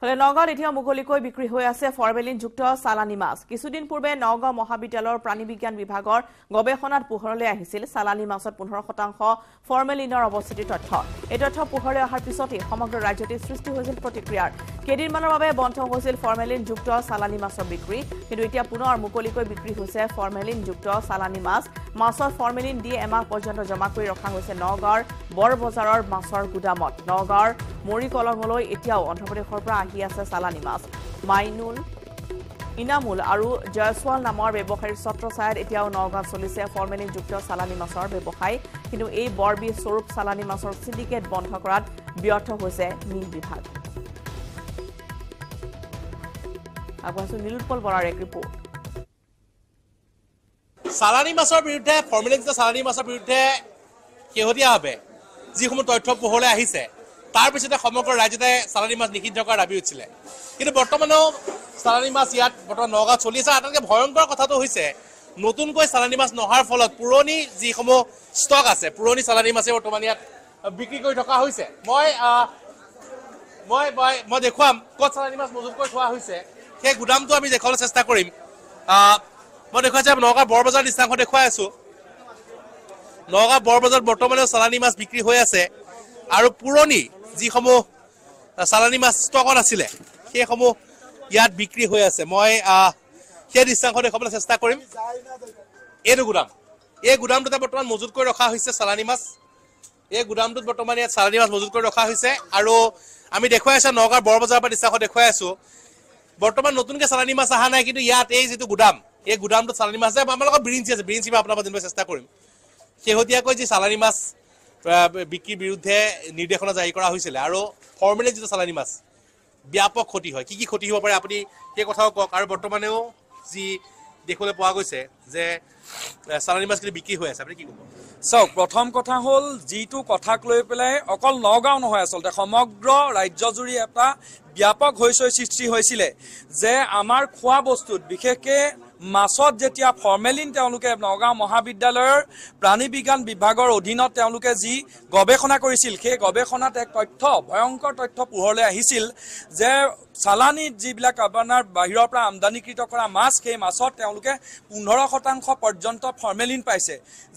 ফলে নগাঁৱত এতিয়া মুকলিকৈ বিক্ৰী হৈ আছে ফৰ্মেলিনযুক্ত চালানী মাছ। কিছুদিন পূৰ্বে নগাঁও মহাবিদ্যালয়ৰ প্ৰাণী বিজ্ঞান বিভাগৰ গৱেষণাত পোহৰলৈ আহিছিল চালানী মাছত পোন্ধৰ শতাংশ ফৰ্মেলিনৰ অৱস্থিতিৰ তথ্য। এই তথ্য পোহৰলৈ অহাৰ পিছতেই সমগ্ৰ ৰাজ্যতে সৃষ্টি হৈছিল প্ৰতিক্ৰিয়াৰ। কেইদিনমানৰ বাবে বন্ধ হৈছিল ফৰ্মেলিনযুক্ত চালানী মাছৰ বিক্ৰী। কিন্তু এতিয়া পুনৰ মুকলিকৈ বিক্ৰী হৈছে ফৰ্মেলিনযুক্ত চালানী মাছ। মাছত ফৰ্মেলিন দি এমাহ পৰ্যন্ত জমা কৰি ৰখা হৈছে নগাঁৱৰ বৰবজাৰৰ মাছৰ গুদামত। নগাঁৱৰ মৰিকলঙলৈ এতিয়াও অন্ধ্ৰপ্ৰদেশৰ পৰা আহি আছে চালানী মাছ মাইনুল ইনামুল আৰু জয়ছোৱাল নামৰ ব্যৱসায়ীৰ ছত্ৰছায়াত এতিয়াও নগাঁৱত চলিছে ফৰ্মেলিনযুক্ত চালানী মাছৰ ব্যৱসায়। কিন্তু এই বৰবিধ স্বৰূপ চালানী মাছৰ চিণ্ডিকেট বন্ধ কৰাত ব্যৰ্থ হৈছে মীন বিভাগ। চালানী মাছৰ বিৰুদ্ধে ফৰ্মেলিনযুক্ত চালানী মাছৰ বিৰুদ্ধে শেহতীয়াভাৱে যিসমূহ তথ্য পোহৰলৈ আহিছে তাৰ পিছতে সমগ্ৰ ৰাজ্যতে চালানী মাছ নিষিদ্ধ কৰাৰ দাবী উঠিছিলে কিন্তু বৰ্তমানেও চালানী মাছ ইয়াত বৰ্তমান নগাঁৱত চলি আছে আটাইতকৈ ভয়ংকৰ কথাটো হৈছে নতুনকৈ চালানী মাছ নহাৰ ফলত পুৰণি যিসমূহ ষ্টক আছে পুৰণি চালানী মাছে বৰ্তমান ইয়াত বিক্ৰী কৰি থকা হৈছে। মই মই মই- দেখুৱাম ক'ত চালানী মাছ মজুত কৰি থোৱা হৈছে। সেই গুদামটো আমি দেখুৱাবলৈ চেষ্টা কৰিম। মই দেখুৱাইছো নগাঁও বৰবজাৰ দৃশ্যাংশ দেখুৱাই আছো। নগাঁও বৰবজাৰত বৰ্তমানেও চালানী মাছ বিক্ৰী হৈ আছে। আৰু পুৰণি যিসমূহ চালানী মাছ ষ্টকত আছিলে সেইসমূহ ইয়াত বিক্ৰী হৈ আছে। মই সেই দৃশ্যাংশ দেখুৱাবলৈ চেষ্টা কৰিম। এইটো গুদাম। এই গুদামটোতে বৰ্তমান মজুত কৰি ৰখা হৈছে চালানী মাছ। এই গুদামটোত বৰ্তমান ইয়াত চালানী মাছ মজুত কৰি ৰখা হৈছে। আৰু আমি দেখুৱাই আছো নগাঁৱৰ বৰবজাৰৰ পৰা দৃশ্যাংশ দেখুৱাই আছো। বৰ্তমান নতুনকৈ চালানী মাছ অহা নাই কিন্তু ইয়াত এই যিটো গুদাম এই গুদামটোত চালানী মাছ আছে আমাৰ লগত বিৰিঞ্চি আছে বিৰিঞ্চি মই আপোনাৰ পৰা জানিবলৈ চেষ্টা কৰিম। শেহতীয়াকৈ যি চালানী মাছ বিক্ৰীৰ বিৰুদ্ধে নিৰ্দেশনা জাৰি কৰা হৈছিলে আৰু ফৰ্মেলিন যিটো চালানী মাছ ব্যাপক ক্ষতি হয়। কি কি ক্ষতি হ'ব পাৰে আপুনি সেই কথাও কওক। আৰু বৰ্তমানেও যি দেখিবলৈ পোৱা গৈছে যে চালানী মাছ কিন্তু বিক্ৰী হৈ আছে। আপুনি কি ক'ব? চাওক প্ৰথম কথা হ'ল যিটো কথাক লৈ পেলাই অকল নগাঁও নহয় আচলতে সমগ্ৰ ৰাজ্যজুৰি এটা ব্যাপক হৈচৈ সৃষ্টি হৈছিলে যে আমাৰ খোৱা বস্তুত বিশেষকৈ মাছত যেতিয়া ফৰ্মেলিন তেওঁলোকে নগাঁও মহাবিদ্যালয়ৰ প্ৰাণী বিজ্ঞান বিভাগৰ অধীনত তেওঁলোকে যি গৱেষণা কৰিছিল সেই গৱেষণাত এক তথ্য ভয়ংকৰ তথ্য পোহৰলৈ আহিছিল যে চালানীত যিবিলাক আপোনাৰ বাহিৰৰ পৰা আমদানিকৃত কৰা মাছ সেই মাছত তেওঁলোকে পোন্ধৰ শতাংশ পৰ্যন্ত ফৰ্মেলিন পাইছে।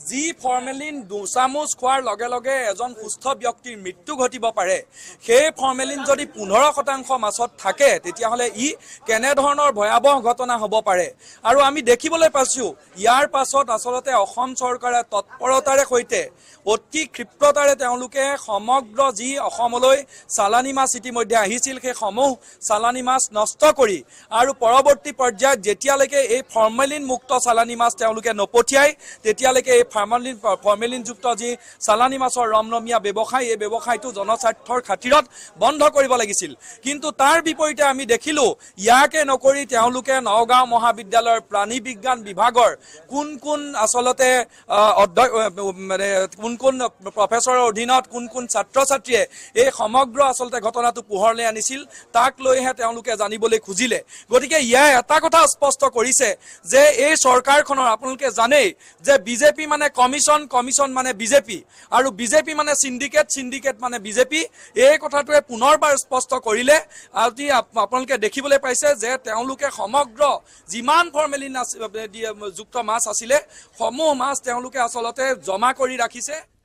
যি ফৰ্মেলিন দুচামুচ খোৱাৰ লগে লগে এজন সুস্থ ব্যক্তিৰ মৃত্যু ঘটিব পাৰে সেই ফৰ্মেলিন যদি পোন্ধৰ শতাংশ মাছত থাকে তেতিয়াহ'লে ই কেনেধৰণৰ ভয়াৱহ ঘটনা হ'ব পাৰে? আৰু আমি দেখিবলৈ পাইছোঁ ইয়াৰ পাছত আচলতে অসম চৰকাৰে তৎপৰতাৰে সৈতে অতি ক্ষিপ্ৰতাৰে তেওঁলোকে সমগ্ৰ যি অসমলৈ চালানী মাছ ইতিমধ্যে আহিছিল সেই সমূহ চালানী মাছ নষ্ট কৰি আৰু পৰৱৰ্তী পৰ্যায়ত যেতিয়ালৈকে এই ফৰ্মেলিন মুক্ত চালানী মাছ তেওঁলোকে নপঠিয়াই তেতিয়ালৈকে এই ফাৰ্মালিন ফৰ্মেলিনযুক্ত যি চালানী মাছৰ ৰমৰমীয়া ব্যৱসায় এই ব্যৱসায়টো জনস্বাৰ্থৰ খাতিৰত বন্ধ কৰিব লাগিছিল। কিন্তু তাৰ বিপৰীতে আমি দেখিলোঁ ইয়াকে নকৰি তেওঁলোকে নগাঁও মহাবিদ্যালয়ৰ প্ৰাণী বিজ্ঞান বিভাগৰ কোন কোন আচলতে কোন কোন প্ৰফেচৰৰ অধীনত কোন কোন ছাত্ৰ ছাত্ৰীয়ে এই সমগ্ৰ আচলতে ঘটনাটো পোহৰলৈ আনিছিল তাক লৈহে তেওঁলোকে জানিবলৈ খুজিলে। গতিকে ইয়াৰ এটা কথা স্পষ্ট কৰিছে যে এই চৰকাৰখনৰ আপোনালোকে জানেই যে বিজেপি মানে কমিশ্যন কমিশ্যন মানে বিজেপি আৰু বিজেপি মানে চিণ্ডিকেট চিণ্ডিকেট মানে বিজেপি। এই কথাটোৱে পুনৰবাৰ স্পষ্ট কৰিলে। আজি আপ- আপোনালোকে দেখিবলৈ পাইছে যে তেওঁলোকে সমগ্ৰ যিমান আছি- দি- যুক্ত মাছ আছিলে। সমূহ মাছ তেওঁলোকে আচলতে জমা কৰি ৰাখিছে।